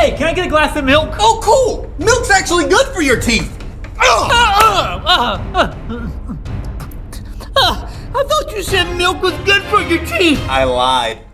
Hey, can I get a glass of milk? Oh, cool! Milk's actually good for your teeth. Uh, uh, uh, I thought you said milk was good for your teeth. I lied.